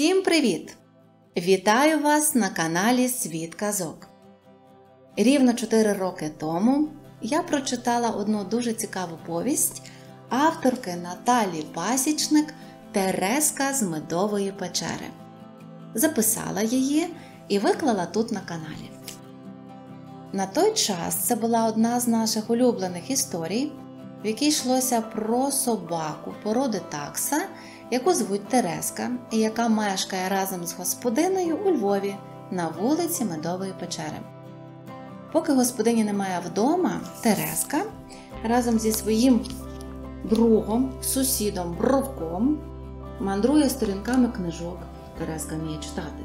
Всім привіт! Вітаю вас на каналі Світ Казок. Рівно 4 роки тому я прочитала одну дуже цікаву повість авторки Наталі Пасічник Тереска з медової печери. Записала її і виклала тут на каналі. На той час це була одна з наших улюблених історій, в якій йшлося про собаку породи такса, яку звуть Тереска, і яка мешкає разом з господинею у Львові на вулиці Медової печери. Поки господині немає вдома, Тереска разом зі своїм другом, сусідом Бровком мандрує сторінками книжок. Тереска вміє читати.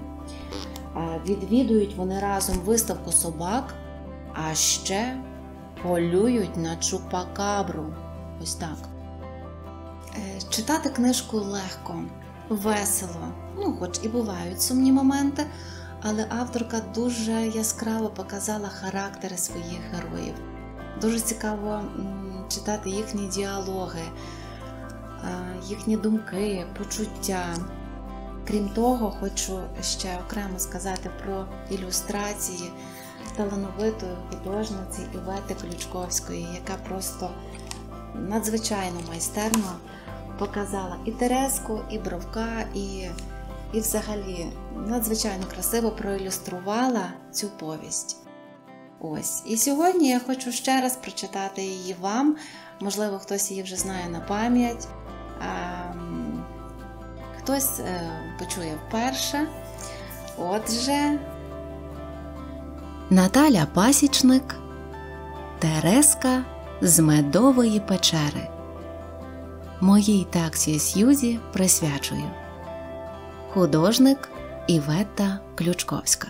Відвідують вони разом виставку собак, а ще полюють на чупакабру. Ось так. Е, читати книжку легко, весело, ну, хоч і бувають сумні моменти, але авторка дуже яскраво показала характери своїх героїв. Дуже цікаво читати їхні діалоги, їхні думки, почуття. Крім того, хочу ще окремо сказати про ілюстрації талановитої художниці Івети Ключковської, яка просто надзвичайно майстерно показала і Тереску, і Бровка, і і взагалі надзвичайно красиво проілюструвала цю повість. Ось. І сьогодні я хочу ще раз прочитати її вам. Можливо, хтось її вже знає на пам'ять, а, хтось е, почує вперше. Отже, Наталя Пасічник, Тереска з медової печери. Моїй таксі Сьюзі присвячую. Художник Іветта Ключковська.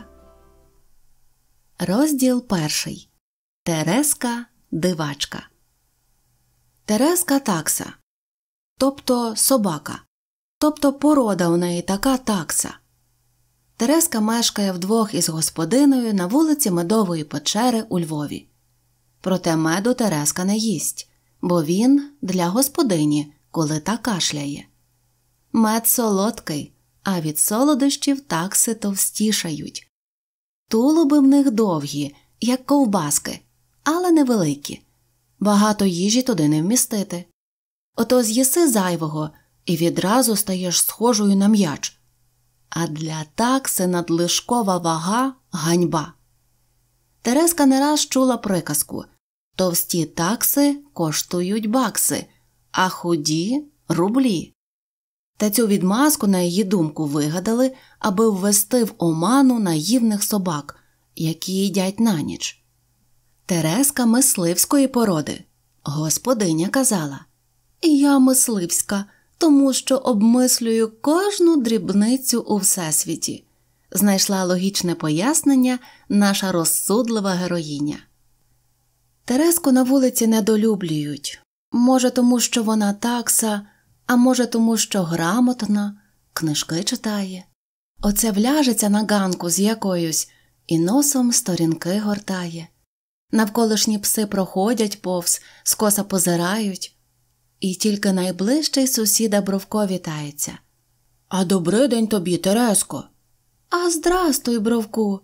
Розділ перший Тереска дивачка. Тереска такса. Тобто собака. Тобто порода у неї така такса. Тереска мешкає вдвох із господиною на вулиці Медової печери у Львові. Проте меду Тереска не їсть, бо він для господині, коли та кашляє. Мед солодкий, а від солодощів такси товстішають. Тулуби в них довгі, як ковбаски, але невеликі. Багато їжі туди не вмістити. Ото з'їси зайвого і відразу стаєш схожою на м'яч. А для такси надлишкова вага ганьба. Тереска не раз чула приказку Товсті такси коштують бакси, а худі рублі. Та цю відмазку, на її думку, вигадали, аби ввести в оману наївних собак, які їдять на ніч. Тереска мисливської породи. Господиня казала Я мисливська, тому що обмислюю кожну дрібницю у всесвіті. Знайшла логічне пояснення наша розсудлива героїня. Тереску на вулиці недолюблюють. Може, тому що вона такса, а може, тому що грамотна, книжки читає. Оце вляжеться на ганку з якоюсь і носом сторінки гортає. Навколишні пси проходять повз, скоса позирають, і тільки найближчий сусіда Бровко вітається. А добрий день тобі, Тереско. А здрастуй, Бровку.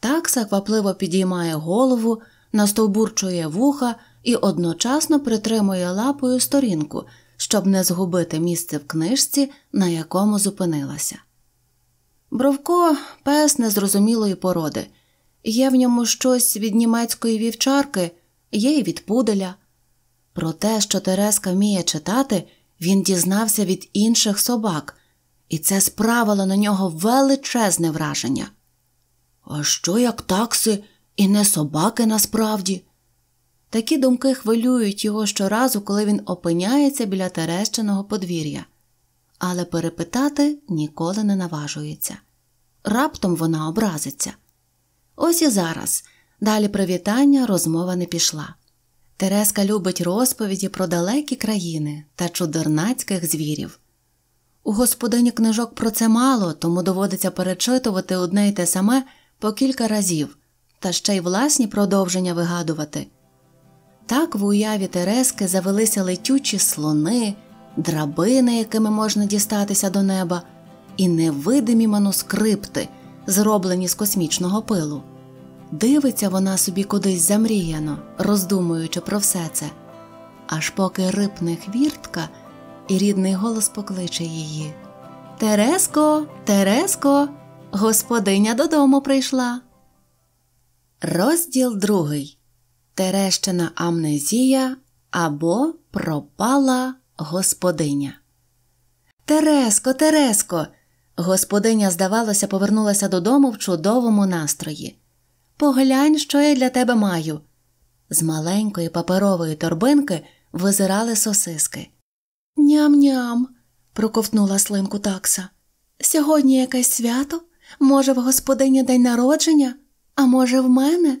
Такса квапливо підіймає голову, настовбурчує вуха і одночасно притримує лапою сторінку, щоб не згубити місце в книжці, на якому зупинилася. Бровко пес незрозумілої породи. Є в ньому щось від німецької вівчарки, є й від пуделя. Про те, що Тереска вміє читати, він дізнався від інших собак, і це справило на нього величезне враження. А що як такси і не собаки насправді? Такі думки хвилюють його щоразу, коли він опиняється біля Терещиного подвір'я, але перепитати ніколи не наважується. Раптом вона образиться. Ось і зараз, далі привітання, розмова не пішла. Тереска любить розповіді про далекі країни та чудернацьких звірів. У господині книжок про це мало, тому доводиться перечитувати одне й те саме по кілька разів, та ще й власні продовження вигадувати. Так в уяві Терески завелися летючі слони, драбини, якими можна дістатися до неба, і невидимі манускрипти, зроблені з космічного пилу. Дивиться вона собі кудись замріяно, роздумуючи про все це, аж поки рипне хвіртка, і рідний голос покличе її. Тереско, Тереско, господиня додому прийшла. Розділ другий Терещина амнезія або пропала господиня. Тереско, Тереско. Господиня, здавалося, повернулася додому в чудовому настрої. Поглянь, що я для тебе маю. З маленької паперової торбинки визирали сосиски. Ням-ням, проковтнула слинку такса. Сьогодні якесь свято? Може, в господині день народження, а може, в мене?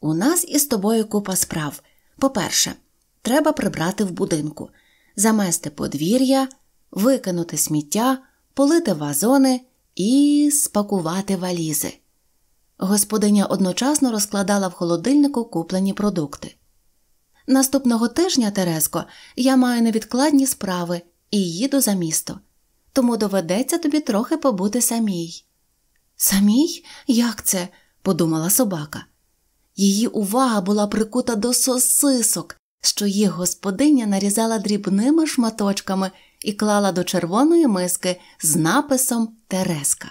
У нас із тобою купа справ. По-перше, треба прибрати в будинку, замести подвір'я, викинути сміття, полити вазони і спакувати валізи. Господиня одночасно розкладала в холодильнику куплені продукти. Наступного тижня, Тереско, я маю невідкладні справи і їду за місто, тому доведеться тобі трохи побути самій. Самій? Як це? подумала собака. Її увага була прикута до сосисок, що їх господиня нарізала дрібними шматочками і клала до червоної миски з написом Тереска.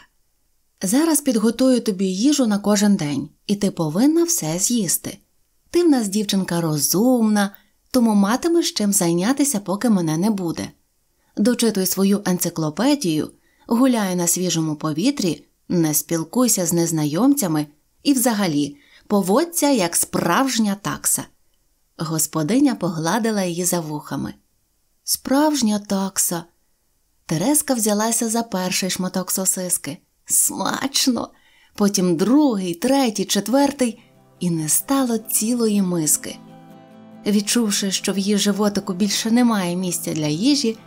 Зараз підготую тобі їжу на кожен день, і ти повинна все з'їсти. Ти в нас дівчинка розумна, тому матимеш чим зайнятися, поки мене не буде. Дочитуй свою енциклопедію, гуляй на свіжому повітрі, не спілкуйся з незнайомцями і, взагалі, поводься як справжня такса. Господиня погладила її за вухами. Справжня такса. Тереска взялася за перший шматок сосиски. Смачно, потім другий, третій, четвертий, і не стало цілої миски. Відчувши, що в її животику більше немає місця для їжі,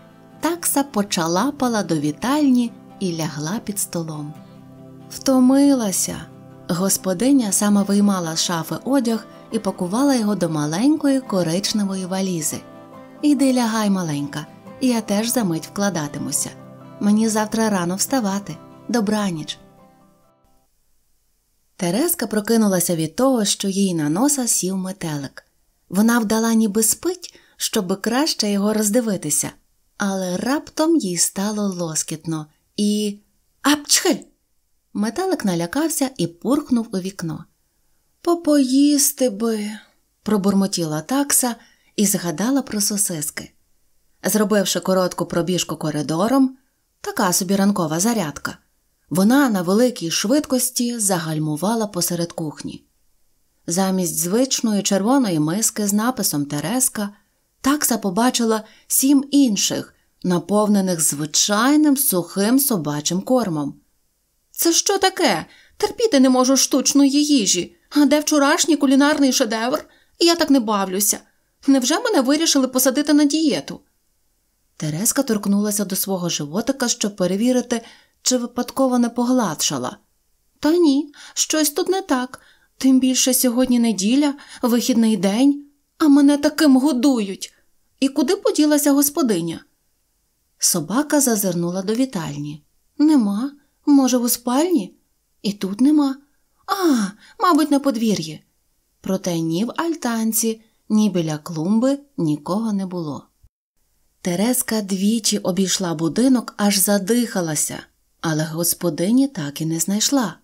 такса почалапала до вітальні і лягла під столом. Втомилася. Господиня саме виймала з шафи одяг і пакувала його до маленької коричневої валізи. Іди лягай, маленька, я теж за мить вкладатимуся. Мені завтра рано вставати. Добраніч. Тереска прокинулася від того, що їй на носа сів метелик. Вона вдала, ніби спить, щоб краще його роздивитися, але раптом їй стало лоскітно і. Апчхель! Метелик налякався і пурхнув у вікно. Попоїсти би, пробурмотіла такса і згадала про сосиски. Зробивши коротку пробіжку коридором, така собі ранкова зарядка, вона на великій швидкості загальмувала посеред кухні. Замість звичної червоної миски з написом Тереска такса побачила сім інших, наповнених звичайним сухим собачим кормом. Це що таке? Терпіти не можу штучної їжі. А де вчорашній кулінарний шедевр? Я так не бавлюся. Невже мене вирішили посадити на дієту? Тереска торкнулася до свого животика, щоб перевірити, чи випадково не погладшала. Та ні, щось тут не так. Тим більше сьогодні неділя, вихідний день, а мене таким годують. І куди поділася господиня? Собака зазирнула до вітальні. Нема. Може, у спальні? І тут нема. А, мабуть, на подвір'ї. Проте ні в альтанці, ні біля клумби нікого не було. Тереска двічі обійшла будинок, аж задихалася, але господині так і не знайшла.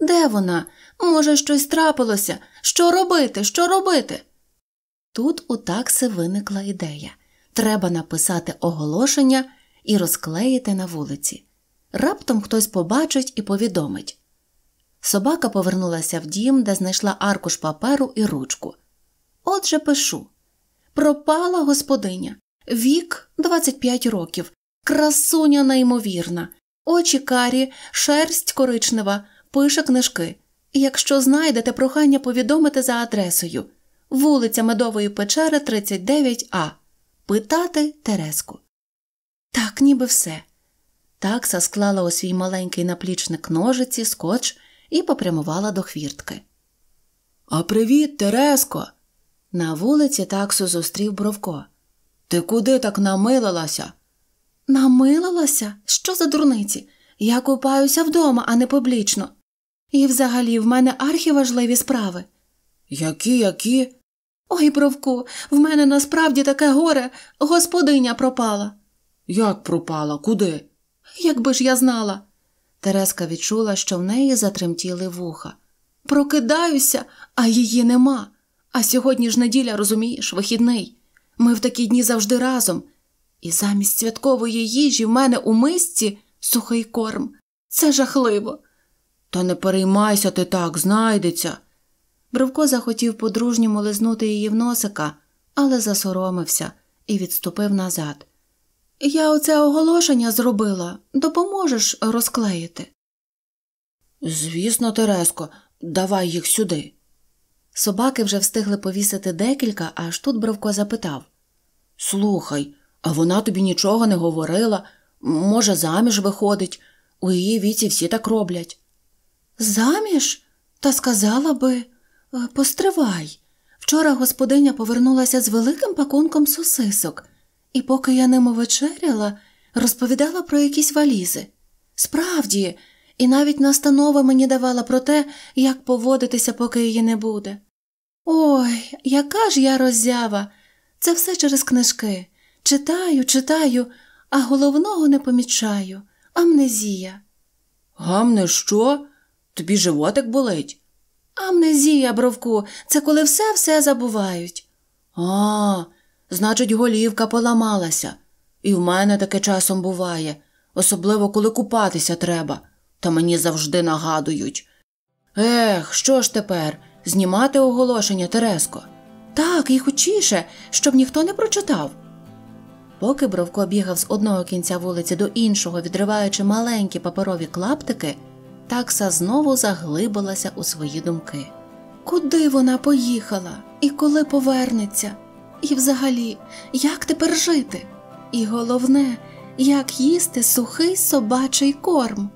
Де вона? Може, щось трапилося? Що робити? Що робити? Тут у такси виникла ідея треба написати оголошення і розклеїти на вулиці. Раптом хтось побачить і повідомить. Собака повернулася в дім, де знайшла аркуш паперу і ручку. Отже, пишу пропала господиня. Вік 25 років, красуня неймовірна, очі карі, шерсть коричнева, пише книжки. Якщо знайдете прохання повідомити за адресою вулиця Медової печери, 39А. Питати Тереску. Так, ніби все. Такса склала у свій маленький наплічник ножиці, скотч і попрямувала до хвіртки. А привіт, Тереско. На вулиці таксу зустрів Бровко. Ти куди так намилилася? Намилилася? Що за дурниці? Я купаюся вдома, а не публічно. І взагалі в мене архіважливі справи. Які, які? Ой, бровку, в мене насправді таке горе, господиня пропала. Як пропала? Куди? Якби ж я знала. Тереска відчула, що в неї затремтіли вуха. Прокидаюся, а її нема. А сьогодні ж неділя, розумієш, вихідний. Ми в такі дні завжди разом. І замість святкової їжі в мене у мисці сухий корм. Це жахливо. Та не переймайся ти так, знайдеться. Бровко захотів по-дружньому лизнути її в носика, але засоромився і відступив назад. Я оце оголошення зробила. Допоможеш розклеїти? Звісно, Тереско, давай їх сюди. Собаки вже встигли повісити декілька, аж тут Бровко запитав Слухай, а вона тобі нічого не говорила. Може, заміж виходить. У її віці всі так роблять. Заміж? Та сказала би, «Е, постривай. Вчора господиня повернулася з великим пакунком сосисок, і поки я ними вечеряла, розповідала про якісь валізи. Справді, і навіть настанови мені давала про те, як поводитися, поки її не буде. Ой, яка ж я роззява! Це все через книжки. Читаю, читаю, а головного не помічаю. Амнезія. Гамне, що? Тобі животик болить? Амнезія, бровку, це коли все все забувають. А, значить, голівка поламалася. І в мене таке часом буває, особливо коли купатися треба, та мені завжди нагадують. Ех, що ж тепер? Знімати оголошення, Тереско? Так, і хочіше, щоб ніхто не прочитав. Поки Бровко бігав з одного кінця вулиці до іншого, відриваючи маленькі паперові клаптики, такса знову заглибилася у свої думки. Куди вона поїхала і коли повернеться? І взагалі, як тепер жити? І головне, як їсти сухий собачий корм.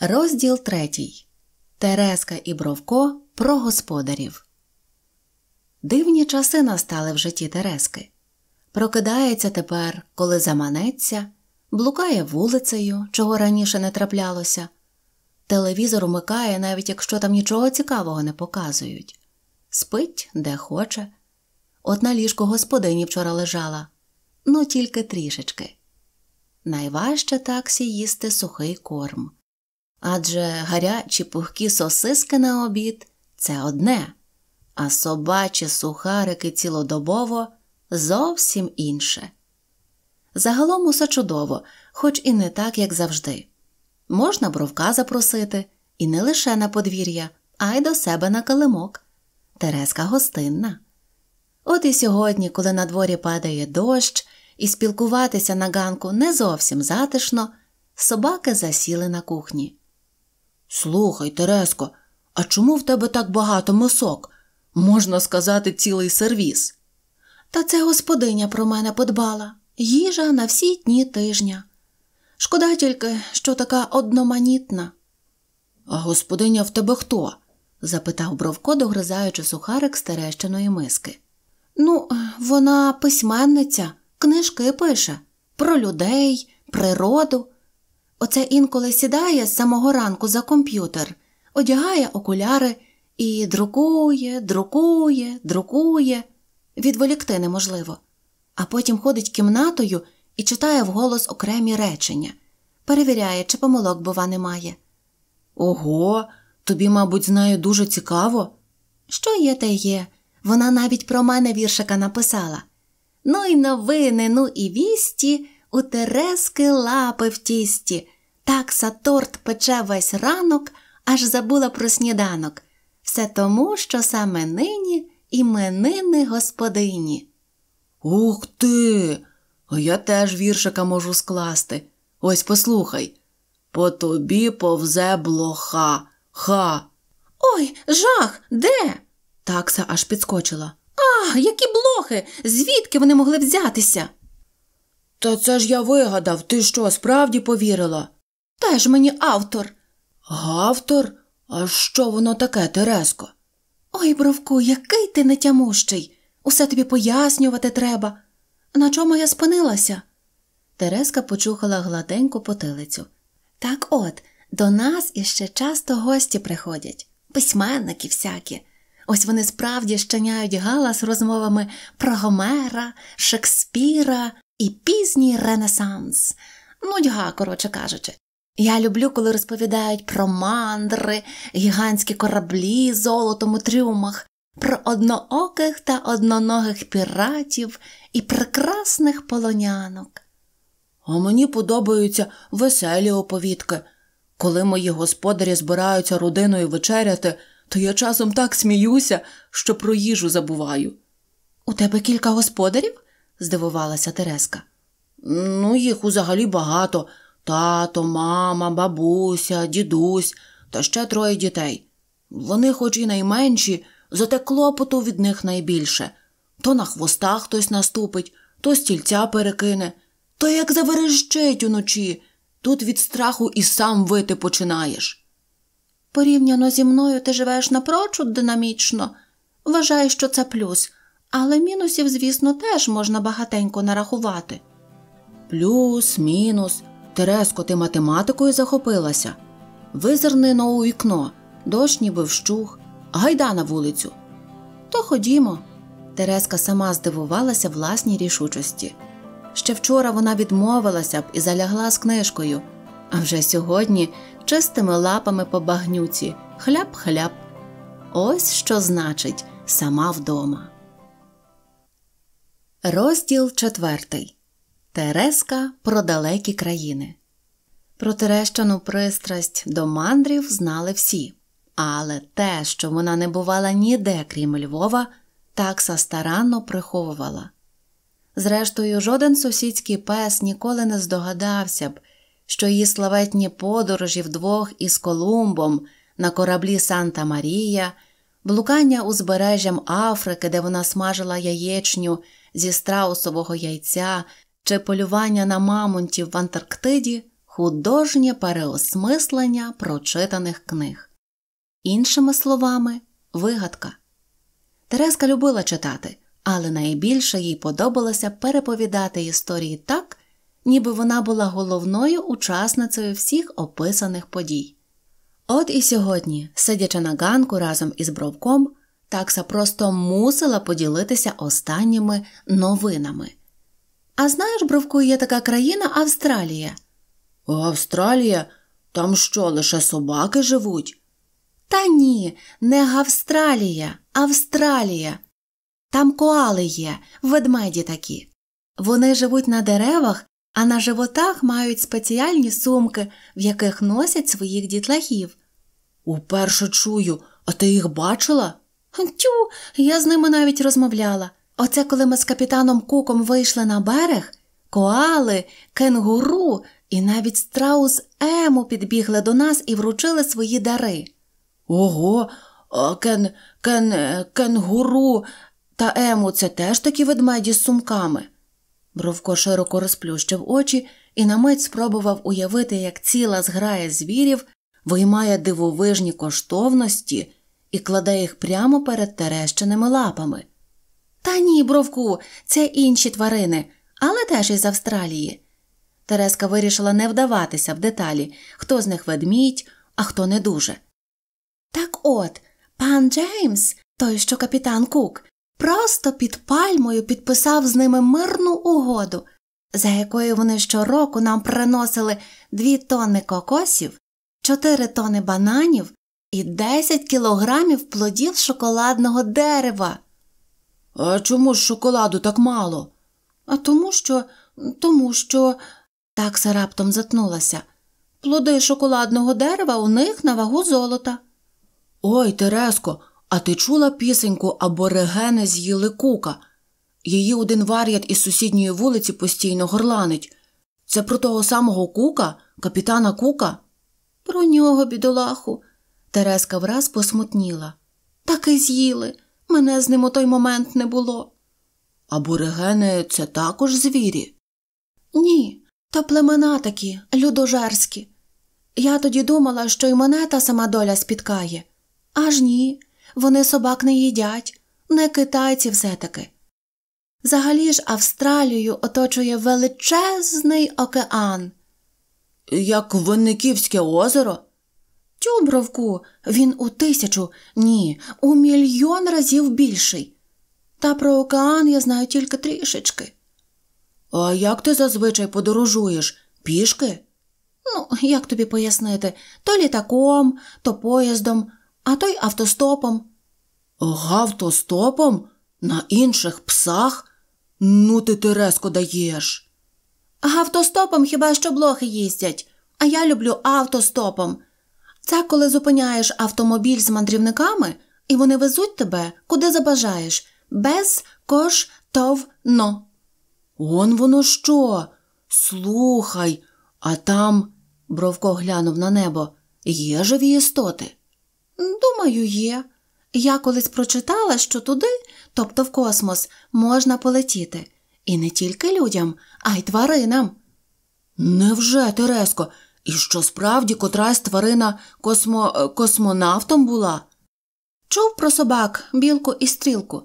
Розділ третій. Тереска і Бровко про господарів. Дивні часи настали в житті Терески. Прокидається тепер, коли заманеться, блукає вулицею, чого раніше не траплялося. Телевізор умикає, навіть якщо там нічого цікавого не показують. Спить де хоче. От на ліжку господині вчора лежала, ну тільки трішечки. Найважче таксі їсти сухий корм. Адже гарячі пухкі сосиски на обід це одне, а собачі сухарики цілодобово зовсім інше. Загалом усе чудово, хоч і не так, як завжди. Можна бровка запросити, і не лише на подвір'я, а й до себе на калимок. Тереска гостинна. От і сьогодні, коли на дворі падає дощ, і спілкуватися на ганку не зовсім затишно, собаки засіли на кухні. Слухай, Тереско, а чому в тебе так багато мисок? Можна сказати, цілий сервіс. Та це господиня про мене подбала їжа на всі дні тижня. Шкода тільки, що така одноманітна. А господиня в тебе хто? Запитав Бровко, догризаючи сухарик з терещиної миски. Ну, вона письменниця, книжки пише про людей, природу. Оце інколи сідає з самого ранку за комп'ютер, одягає окуляри і друкує, друкує, друкує. Відволікти неможливо. А потім ходить кімнатою і читає вголос окремі речення, перевіряє, чи помилок, бува, немає. Ого, тобі, мабуть, з нею дуже цікаво. Що є, те є. Вона навіть про мене віршика написала. Ну і новини, ну і вісті, у Терески лапи в тісті. Такса торт пече весь ранок, аж забула про сніданок. Все тому, що саме нині іменини господині. Ух ти! А я теж віршика можу скласти. Ось послухай. По тобі повзе блоха. Ха. Ой, жах, де? Такса аж підскочила. А, які блохи! Звідки вони могли взятися? Та це ж я вигадав, ти що, справді повірила? Теж мені автор. Гавтор? А що воно таке, Тереско? Ой, бровку, який ти нетямущий. Усе тобі пояснювати треба. На чому я спинилася? Тереска почухала гладеньку потилицю. Так от, до нас іще часто гості приходять, письменники всякі. Ось вони справді щеняють галас розмовами про Гомера, Шекспіра і пізній Ренесанс. Нудьга, коротше кажучи. Я люблю, коли розповідають про мандри, гігантські кораблі золотом у трюмах, про однооких та одноногих піратів і прекрасних полонянок. А мені подобаються веселі оповідки. Коли мої господарі збираються родиною вечеряти, то я часом так сміюся, що про їжу забуваю. У тебе кілька господарів? здивувалася Тереска. Ну, їх узагалі багато тато, мама, бабуся, дідусь та ще троє дітей. Вони, хоч і найменші, зате клопоту від них найбільше то на хвостах хтось наступить, то стільця перекине, то як заверещить уночі, тут від страху і сам вити починаєш. Порівняно зі мною ти живеш напрочуд динамічно. Вважаю, що це плюс, але мінусів, звісно, теж можна багатенько нарахувати. Плюс, мінус. Тереско, ти математикою захопилася. Визирни на у вікно, дощ ніби вщух, гайда на вулицю. То ходімо. Тереска сама здивувалася власній рішучості. Ще вчора вона відмовилася б і залягла з книжкою, а вже сьогодні чистими лапами по багнюці хляб-хляб. Ось що значить сама вдома. Розділ четвертий. Тереска про далекі країни. Про Терещану пристрасть до мандрів знали всі, але те, що вона не бувала ніде, крім Львова, такса старанно приховувала. Зрештою, жоден сусідський пес ніколи не здогадався б, що її славетні подорожі вдвох із Колумбом на кораблі Санта Марія, блукання узбережжям Африки, де вона смажила яєчню зі страусового яйця чи полювання на мамонтів в Антарктиді художнє переосмислення прочитаних книг. Іншими словами, вигадка. Тереска любила читати, але найбільше їй подобалося переповідати історії так, ніби вона була головною учасницею всіх описаних подій. От і сьогодні, сидячи на ганку разом із бровком, такса просто мусила поділитися останніми новинами. А знаєш, бровку, є така країна Австралія. Австралія? Там що, лише собаки живуть? Та ні, не Австралія, Австралія. Там коали є, ведмеді такі. Вони живуть на деревах, а на животах мають спеціальні сумки, в яких носять своїх дітлахів. Уперше чую, а ти їх бачила? Тю, я з ними навіть розмовляла. Оце коли ми з капітаном Куком вийшли на берег, коали, кенгуру і навіть страус Ему підбігли до нас і вручили свої дари. Ого, кен, кен, кенгуру та Ему це теж такі ведмеді з сумками. Бровко широко розплющив очі і на мить спробував уявити, як ціла зграя звірів виймає дивовижні коштовності і кладе їх прямо перед терещеними лапами. Та ні, бровку, це інші тварини, але теж із Австралії. Тереска вирішила не вдаватися в деталі, хто з них ведмідь, а хто не дуже. Так от, пан Джеймс, той, що капітан Кук, просто під пальмою підписав з ними мирну угоду, за якою вони щороку нам приносили дві тонни кокосів, чотири тонни бананів і десять кілограмів плодів шоколадного дерева. А чому ж шоколаду так мало? А тому що, тому що. Такса раптом затнулася. Плоди шоколадного дерева у них на вагу золота. Ой, Тереско, а ти чула пісеньку аборигени з'їли кука? Її один вар'ят із сусідньої вулиці постійно горланить. Це про того самого кука, капітана Кука? Про нього, бідолаху. Тереска враз посмутніла. Так і з'їли. Мене з ним у той момент не було. Аборигени це також звірі? Ні, то племена такі, людожерські. Я тоді думала, що й мене та сама доля спіткає. Аж ні, вони собак не їдять, не китайці все таки. Взагалі ж Австралію оточує величезний океан. Як Винниківське озеро? Тю, бровку, він у тисячу, ні, у мільйон разів більший. Та про океан я знаю тільки трішечки. А як ти зазвичай подорожуєш? Пішки? Ну, як тобі пояснити, то літаком, то поїздом, а то й автостопом. Гавтостопом? На інших псах? Ну ти Тереско даєш. Автостопом хіба що блохи їздять, а я люблю автостопом. Це коли зупиняєш автомобіль з мандрівниками, і вони везуть тебе, куди забажаєш, безкоштовно. Он воно що? Слухай, а там, Бровко глянув на небо, є живі істоти? Думаю, є. Я колись прочитала, що туди, тобто в космос, можна полетіти. І не тільки людям, а й тваринам. Невже, Тереско, і що справді котрась тварина космо... космонавтом була? Чув про собак, білку і стрілку.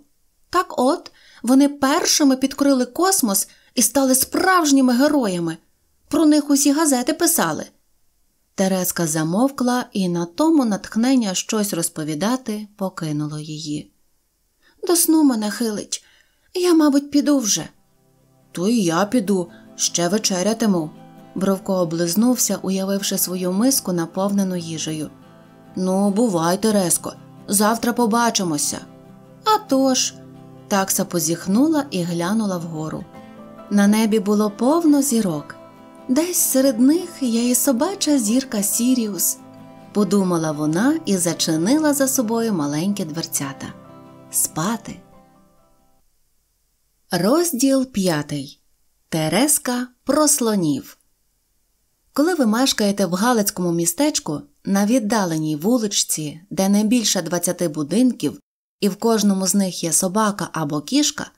Так от, вони першими підкрили космос і стали справжніми героями. Про них усі газети писали. Тереска замовкла і на тому натхнення щось розповідати покинуло її. До сну мене хилить. Я, мабуть, піду вже. То і я піду, ще вечерятиму. Бровко облизнувся, уявивши свою миску, наповнену їжею. Ну, бувай, Тереско, завтра побачимося. «А тож!» – такса позіхнула і глянула вгору. На небі було повно зірок. Десь серед них є і собача зірка Сіріус, подумала вона і зачинила за собою маленькі дверцята. Спати. Розділ п'ятий. Тереска про слонів. Коли ви мешкаєте в Галицькому містечку на віддаленій вуличці, де не більше 20 будинків, і в кожному з них є собака або кішка,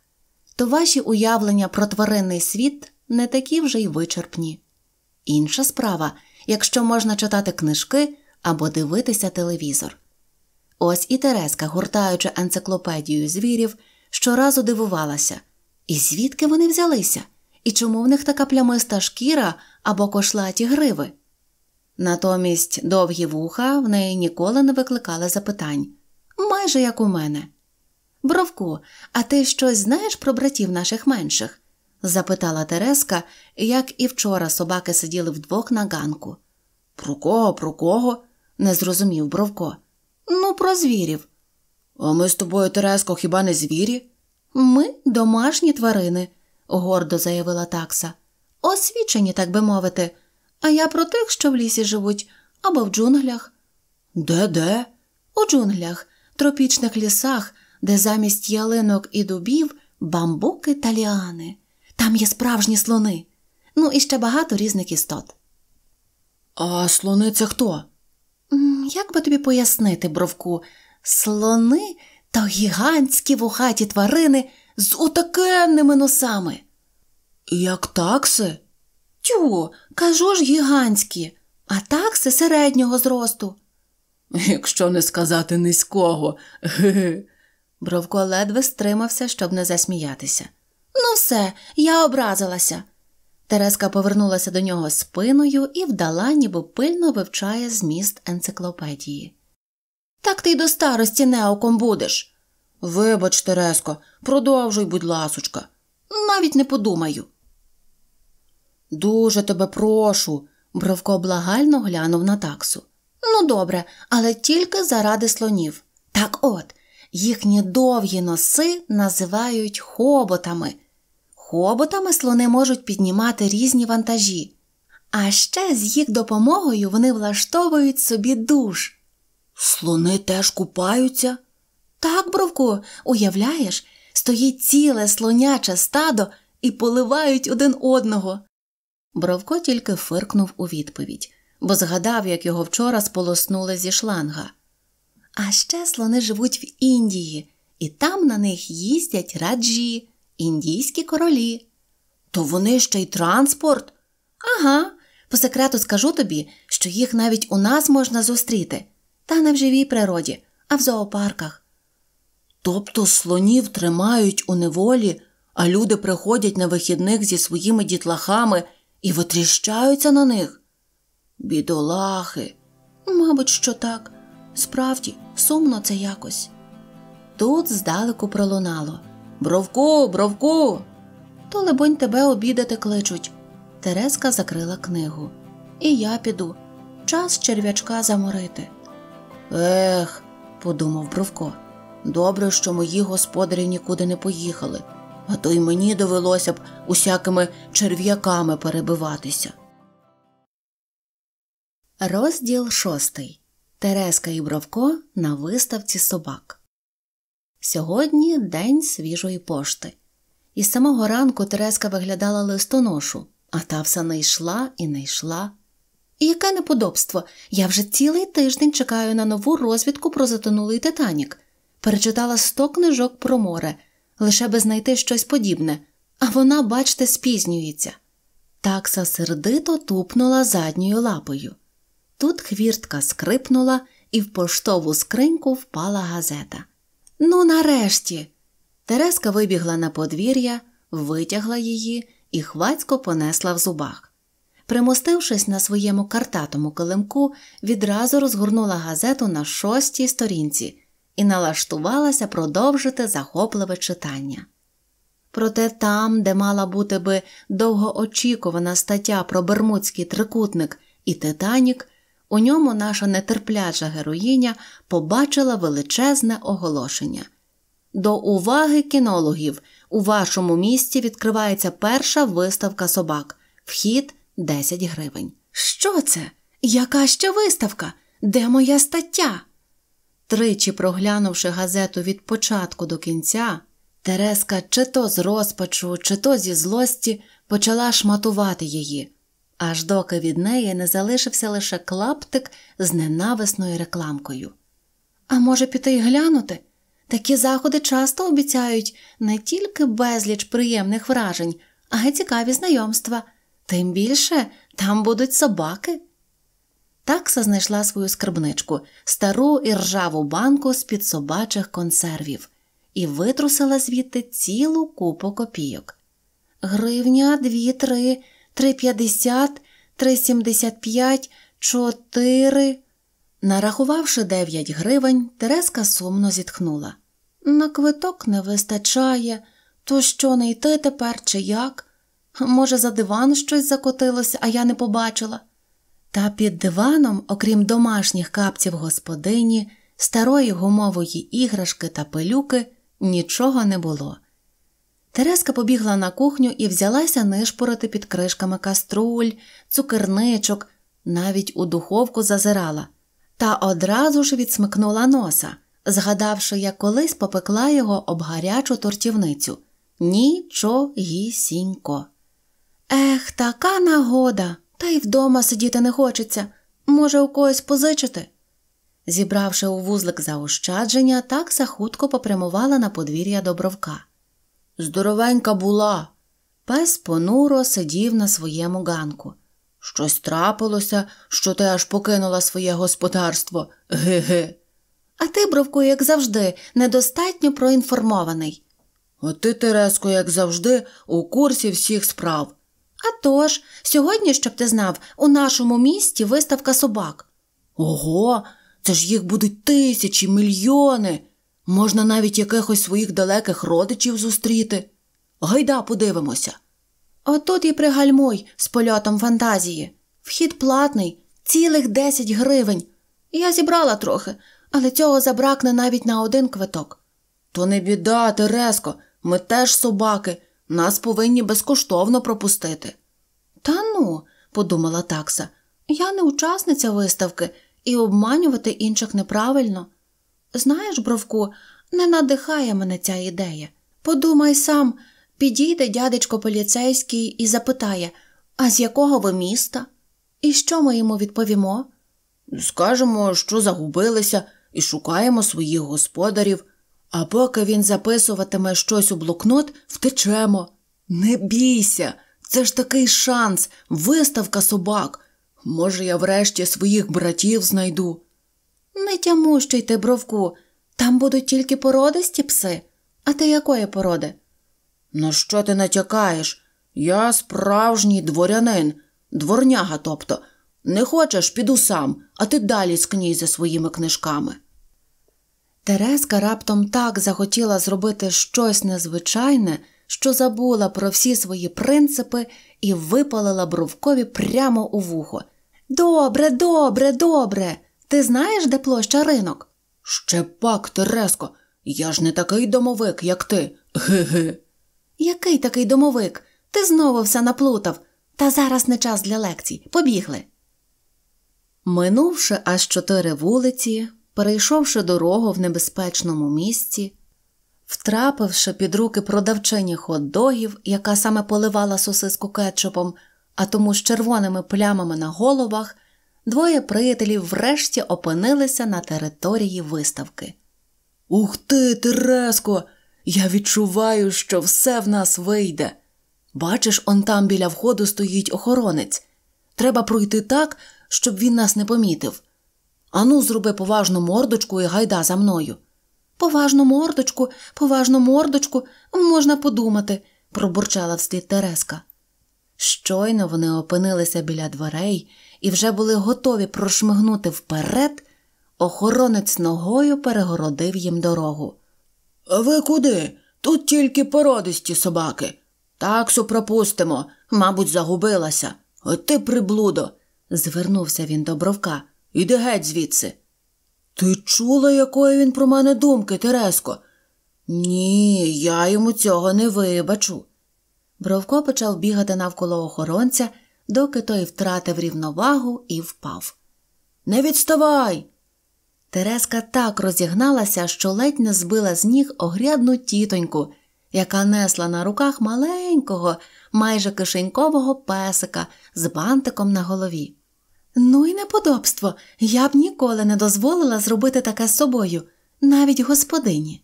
то ваші уявлення про тваринний світ не такі вже й вичерпні. Інша справа, якщо можна читати книжки або дивитися телевізор. Ось і Тереска, гуртаючи енциклопедію звірів, щоразу дивувалася, і звідки вони взялися, і чому в них така плямиста шкіра або кошлаті гриви. Натомість довгі вуха в неї ніколи не викликали запитань, майже як у мене. Бровку, а ти щось знаєш про братів наших менших? Запитала Тереска, як і вчора собаки сиділи вдвох на ганку. Про кого, про кого? не зрозумів Бровко. Ну, про звірів. А ми з тобою, Тереско, хіба не звірі? Ми домашні тварини, гордо заявила такса. Освічені, так би мовити, а я про тих, що в лісі живуть, або в джунглях. Де де? У джунглях, тропічних лісах, де замість ялинок і дубів бамбуки та ліани. Там є справжні слони. Ну і ще багато різних істот. А слони це хто? Як би тобі пояснити, бровку, слони то гігантські вухаті тварини з утакенними носами. Як такси? Тю, кажу ж гігантські, а такси середнього зросту. Якщо не сказати низького. Бровко ледве стримався, щоб не засміятися. Ну, все, я образилася. Тереска повернулася до нього спиною і вдала, ніби пильно вивчає зміст енциклопедії. Так ти й до старості неоком будеш. Вибач, Тереско, продовжуй, будь ласочка. Навіть не подумаю. Дуже тебе прошу. Бровко благально глянув на таксу. Ну, добре, але тільки заради слонів. Так от, їхні довгі носи називають хоботами. Хоботами слони можуть піднімати різні вантажі, а ще з їх допомогою вони влаштовують собі душ. Слони теж купаються? Так, Бровко, уявляєш, стоїть ціле слоняче стадо і поливають один одного. Бровко тільки фиркнув у відповідь, бо згадав, як його вчора сполоснули зі шланга. А ще слони живуть в Індії, і там на них їздять раджі, індійські королі. То вони ще й транспорт? Ага, по секрету скажу тобі, що їх навіть у нас можна зустріти, та не в живій природі, а в зоопарках. Тобто слонів тримають у неволі, а люди приходять на вихідних зі своїми дітлахами і витріщаються на них. Бідолахи. Мабуть, що так. Справді, сумно це якось. Тут здалеку пролунало. Бровку, бровку. То, либонь, тебе обідати кличуть. Тереска закрила книгу. І я піду. Час черв'ячка заморити. Ех, подумав Бровко. Добре, що мої господарі нікуди не поїхали, а то й мені довелося б усякими черв'яками перебиватися. Розділ шостий. Тереска і Бровко на виставці собак. Сьогодні день свіжої пошти. Із самого ранку Тереска виглядала листоношу, а та все не йшла і не йшла. І яке неподобство! Я вже цілий тиждень чекаю на нову розвідку про затонулий Титанік. Перечитала сто книжок про море, лише би знайти щось подібне, а вона, бачте, спізнюється. Такса сердито тупнула задньою лапою. Тут хвіртка скрипнула, і в поштову скриньку впала газета. Ну, нарешті. Тереска вибігла на подвір'я, витягла її і хвацько понесла в зубах. Примостившись на своєму картатому килимку, відразу розгорнула газету на шостій сторінці і налаштувалася продовжити захопливе читання. Проте там, де мала бути би довгоочікувана стаття про Бермудський трикутник і Титанік, у ньому наша нетерпляча героїня побачила величезне оголошення. До уваги кінологів у вашому місті відкривається перша виставка собак. Вхід 10 гривень. Що це? Яка ще виставка? Де моя стаття? Тричі проглянувши газету від початку до кінця, Тереска чи то з розпачу, чи то зі злості почала шматувати її, аж доки від неї не залишився лише клаптик з ненависною рекламкою. А може, піти й глянути? Такі заходи часто обіцяють не тільки безліч приємних вражень, а й цікаві знайомства. Тим більше там будуть собаки. Такса знайшла свою скарбничку, стару і ржаву банку з під собачих консервів, і витрусила звідти цілу купу копійок. Гривня, дві, три, три п'ятдесят, три сімдесят п'ять, чотири. Нарахувавши дев'ять гривень, Тереска сумно зітхнула. На квиток не вистачає, то що не йти тепер, чи як? Може, за диван щось закотилося, а я не побачила. Та під диваном, окрім домашніх капців господині, старої гумової іграшки та пилюки, нічого не було. Тереска побігла на кухню і взялася нишпорити під кришками каструль, цукерничок, навіть у духовку зазирала, та одразу ж відсмикнула носа, згадавши, як колись попекла його об гарячу тортівницю. Нічогісінько. Ех, така нагода, та й вдома сидіти не хочеться. Може, у когось позичити. Зібравши у вузлик заощадження, такса хутко попрямувала на подвір'я Добровка. Здоровенька була. Пес понуро сидів на своєму ганку. Щось трапилося, що ти аж покинула своє господарство. Ге-ге. А ти, Бровку, як завжди, недостатньо проінформований. А ти, Тереско, як завжди, у курсі всіх справ. А тож, сьогодні, щоб ти знав, у нашому місті виставка собак. Ого, це ж їх будуть тисячі, мільйони. Можна навіть якихось своїх далеких родичів зустріти. Гайда, подивимося. Отут і пригальмуй з польотом фантазії. Вхід платний, цілих десять гривень. Я зібрала трохи, але цього забракне навіть на один квиток. То не біда, Тереско, ми теж собаки, нас повинні безкоштовно пропустити. Та ну, подумала такса, я не учасниця виставки і обманювати інших неправильно. Знаєш, Бровку, не надихає мене ця ідея. Подумай сам, підійде дядечко поліцейський і запитає, а з якого ви міста? І що ми йому відповімо? Скажемо, що загубилися і шукаємо своїх господарів, а поки він записуватиме щось у блокнот, втечемо. Не бійся, це ж такий шанс, виставка собак. Може, я врешті своїх братів знайду. Не тямущий ти, бровку, там будуть тільки породисті пси. А ти якої породи? На що ти натякаєш? Я справжній дворянин, дворняга тобто. Не хочеш, піду сам, а ти далі скній за своїми книжками. Тереска раптом так захотіла зробити щось незвичайне, що забула про всі свої принципи і випалила бровкові прямо у вухо. Добре, добре, добре. Ти знаєш, де площа ринок? Ще пак, Тереско, я ж не такий домовик, як ти. Ге-ге. Який такий домовик? Ти знову все наплутав. Та зараз не час для лекцій. Побігли. Минувши аж чотири вулиці, перейшовши дорогу в небезпечному місці, втрапивши під руки продавчині хот-догів, яка саме поливала сосиску кетчупом, а тому з червоними плямами на головах, двоє приятелів врешті опинилися на території виставки. Ух ти, Тереско, я відчуваю, що все в нас вийде. Бачиш, он там біля входу стоїть охоронець. Треба пройти так, щоб він нас не помітив. Ану, зроби поважну мордочку і гайда за мною. Поважну мордочку, поважну мордочку, можна подумати, пробурчала вслід Тереска. Щойно вони опинилися біля дверей і вже були готові прошмигнути вперед, охоронець ногою перегородив їм дорогу. А ви куди? Тут тільки породисті собаки. Таксу пропустимо, мабуть, загубилася. От ти, приблудо, звернувся він до бровка. Іди геть звідси. Ти чула, якої він про мене думки, Тереско? Ні, я йому цього не вибачу. Бровко почав бігати навколо охоронця, доки той втратив рівновагу і впав. Не відставай. Тереска так розігналася, що ледь не збила з ніг огрядну тітоньку, яка несла на руках маленького, майже кишенькового песика з бантиком на голові. Ну і неподобство, я б ніколи не дозволила зробити таке з собою, навіть господині.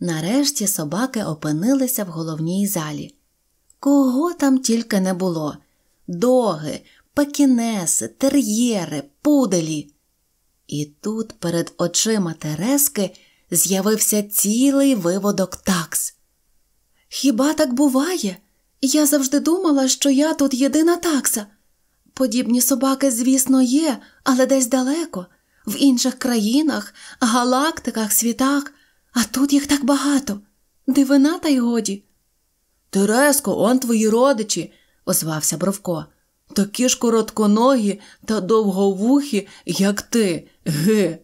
Нарешті собаки опинилися в головній залі. Кого там тільки не було доги, пекінеси, тер'єри, пуделі. І тут перед очима Терески з'явився цілий виводок такс. Хіба так буває? Я завжди думала, що я тут єдина такса. Подібні собаки, звісно, є, але десь далеко, в інших країнах, галактиках, світах, а тут їх так багато. Дивина, та й годі. Тереско, он твої родичі, озвався Бровко. Такі ж коротконогі та довговухі, як ти, ге.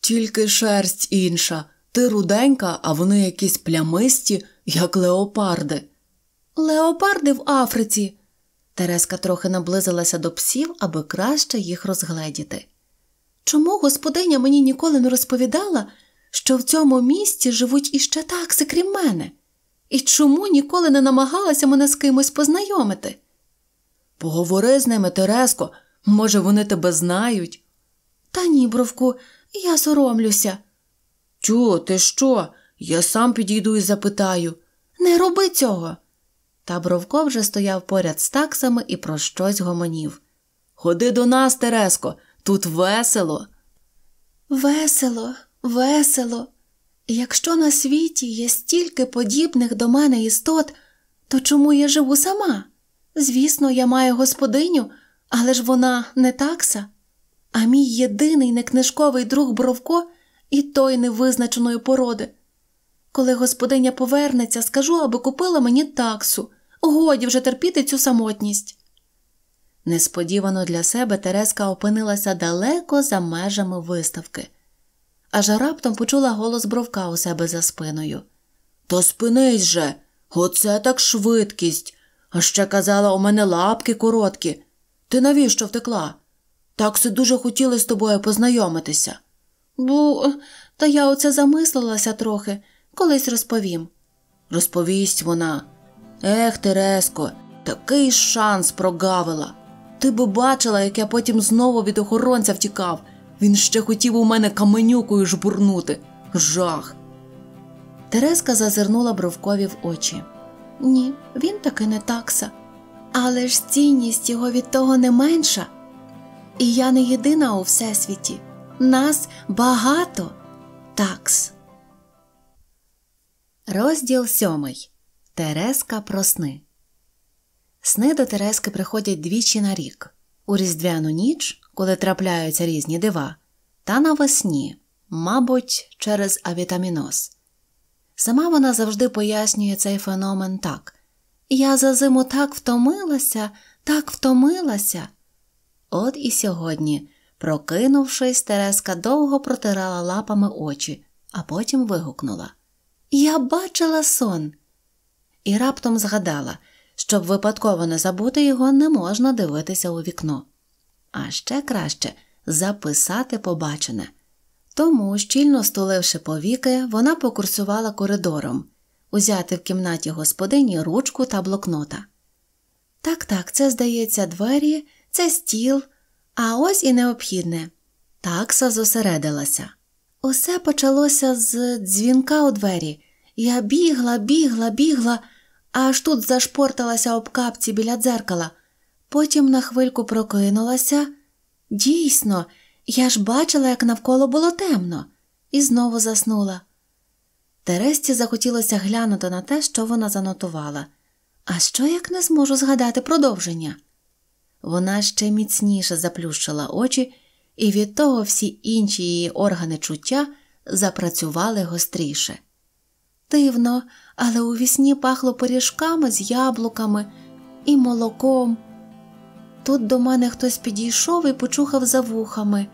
Тільки шерсть інша. Ти руденька, а вони якісь плямисті, як леопарди. Леопарди в Африці. Тереска трохи наблизилася до псів, аби краще їх розгледіти. Чому господиня мені ніколи не розповідала, що в цьому місті живуть іще такси, крім мене? І чому ніколи не намагалася мене з кимось познайомити? Поговори з ними, Тереско, може, вони тебе знають. Та ні, бровку, я соромлюся. Чу, ти що? Я сам підійду і запитаю. Не роби цього. Та Бровко вже стояв поряд з таксами і про щось гомонів. Ходи до нас, Тереско, тут весело. Весело, весело. Якщо на світі є стільки подібних до мене істот, то чому я живу сама? Звісно, я маю господиню, але ж вона не такса. А мій єдиний некнижковий друг Бровко і той невизначеної породи. Коли господиня повернеться, скажу, аби купила мені таксу. Годі вже терпіти цю самотність. Несподівано для себе Тереска опинилася далеко за межами виставки, аж раптом почула голос бровка у себе за спиною. То спинись же, оце так швидкість. А ще казала, у мене лапки короткі. Ти навіщо втекла? Такси дуже хотіли з тобою познайомитися. Бу, та я оце замислилася трохи, колись розповім. Розповість вона. Ех, Тереско, такий шанс прогавила. Ти би бачила, як я потім знову від охоронця втікав. Він ще хотів у мене каменюкою жбурнути. Жах. Тереска зазирнула бровкові в очі. Ні, він таки не такса. Але ж цінність його від того не менша. І я не єдина у всесвіті. Нас багато такс. Розділ сьомий. Тереска про сни. Сни до Терески приходять двічі на рік у різдвяну ніч, коли трапляються різні дива, та навесні, мабуть, через авітаміноз. Сама вона завжди пояснює цей феномен так Я за зиму так втомилася, так втомилася. От і сьогодні, прокинувшись, Тереска довго протирала лапами очі, а потім вигукнула Я бачила сон. І раптом згадала, щоб випадково не забути його, не можна дивитися у вікно. А ще краще записати побачене. Тому, щільно стуливши повіки, вона покурсувала коридором, узяти в кімнаті господині ручку та блокнота. Так, так, це, здається, двері, це стіл, а ось і необхідне. Такса зосередилася. Усе почалося з дзвінка у двері. Я бігла, бігла, бігла, аж тут зашпорталася об капці біля дзеркала. Потім на хвильку прокинулася. Дійсно, я ж бачила, як навколо було темно, і знову заснула. Тересті захотілося глянути на те, що вона занотувала. А що як не зможу згадати продовження? Вона ще міцніше заплющила очі, і від того всі інші її органи чуття запрацювали гостріше. Дивно, але у вісні пахло пиріжками з яблуками і молоком. Тут до мене хтось підійшов і почухав за вухами,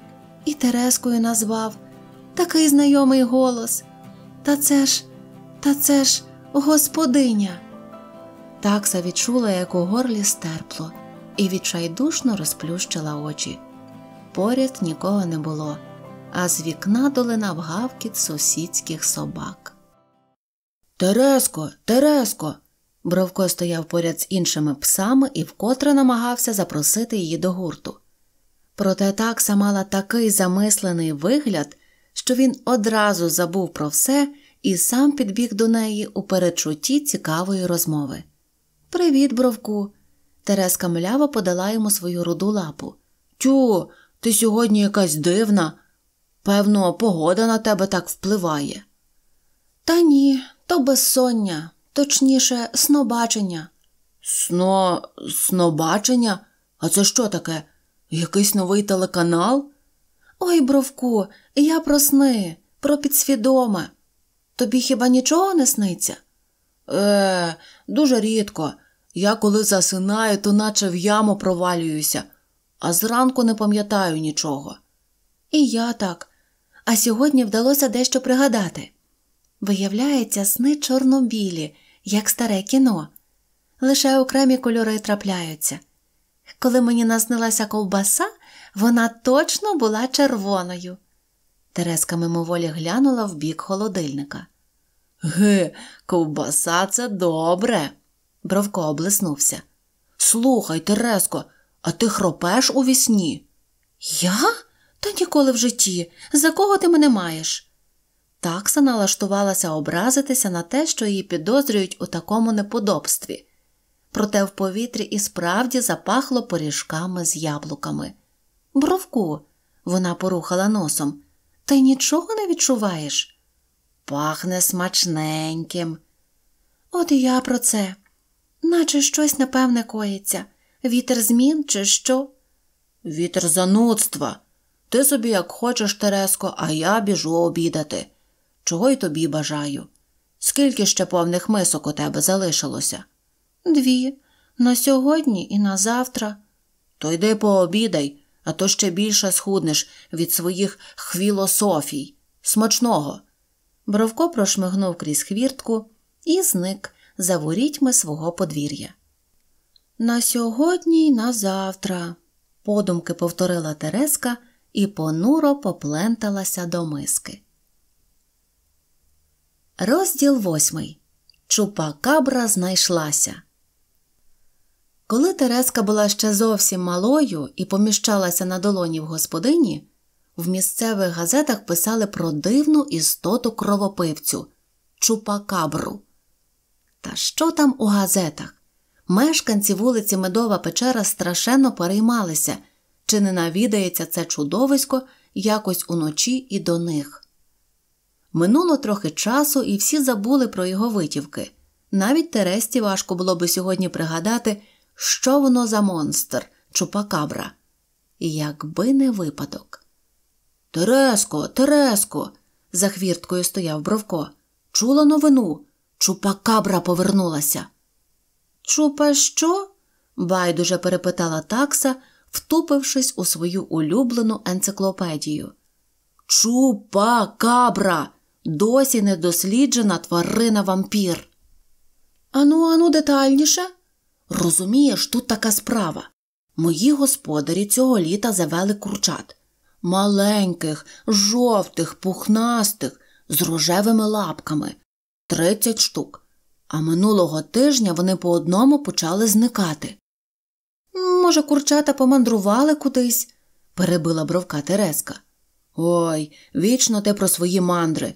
і Терескою назвав такий знайомий голос. Та це ж, та це ж господиня. Такса відчула, як у горлі стерпло, і відчайдушно розплющила очі. Поряд нікого не було, а з вікна долинав гавкіт сусідських собак. Тереско, Тереско. Бровко стояв поряд з іншими псами і вкотре намагався запросити її до гурту. Проте такса мала такий замислений вигляд, що він одразу забув про все і сам підбіг до неї у передчутті цікавої розмови. Привіт, бровку. Тереска мляво подала йому свою руду лапу. Тю, ти сьогодні якась дивна. Певно, погода на тебе так впливає. Та ні, то безсоння, точніше, снобачення. Сно, снобачення? А це що таке? Якийсь новий телеканал? Ой, бровку, я про сни, про підсвідоме. Тобі хіба нічого не сниться? Е, дуже рідко. Я коли засинаю, то наче в яму провалююся, а зранку не пам'ятаю нічого. І я так. А сьогодні вдалося дещо пригадати. Виявляється, сни чорно-білі, як старе кіно, лише окремі кольори трапляються. Коли мені наснилася ковбаса, вона точно була червоною. Тереска мимоволі глянула в бік холодильника. Ге, ковбаса це добре. Бровко облиснувся. Слухай, Тереско, а ти хропеш у вісні?» Я? Та ніколи в житті. За кого ти мене маєш? Такса налаштувалася образитися на те, що її підозрюють у такому неподобстві. Проте в повітрі і справді запахло пиріжками з яблуками. Бровку, вона порухала носом. Ти нічого не відчуваєш? Пахне смачненьким. От і я про це. Наче щось напевне коїться. Вітер змін, чи що? Вітер занудства. Ти собі як хочеш, Тереско, а я біжу обідати. Чого й тобі бажаю. Скільки ще повних мисок у тебе залишилося? Дві. На сьогодні і на завтра. То йди пообідай, а то ще більше схуднеш від своїх хвілософій. Смачного. Бровко прошмигнув крізь хвіртку і зник за ворітьми свого подвір'я. На сьогодні й на завтра, подумки повторила Тереска і понуро попленталася до миски. Розділ восьмий. Чупакабра знайшлася. Коли Тереска була ще зовсім малою і поміщалася на долоні в господині, в місцевих газетах писали про дивну істоту кровопивцю чупакабру. Та що там у газетах? Мешканці вулиці Медова Печера страшенно переймалися, чи не навідається це чудовисько якось уночі і до них. Минуло трохи часу, і всі забули про його витівки. Навіть Тересті важко було би сьогодні пригадати, що воно за монстр, чупакабра. Якби не випадок. Тереско, Тереско, за хвірткою стояв Бровко. Чула новину. Чупакабра повернулася. Чупа що? байдуже перепитала такса, втупившись у свою улюблену енциклопедію. Чупакабра, досі недосліджена тварина вампір. Ану, ану, детальніше. Розумієш, тут така справа. Мої господарі цього літа завели курчат маленьких, жовтих, пухнастих, з рожевими лапками тридцять штук, а минулого тижня вони по одному почали зникати. Може, курчата помандрували кудись, перебила бровка Тереска. Ой, вічно ти про свої мандри.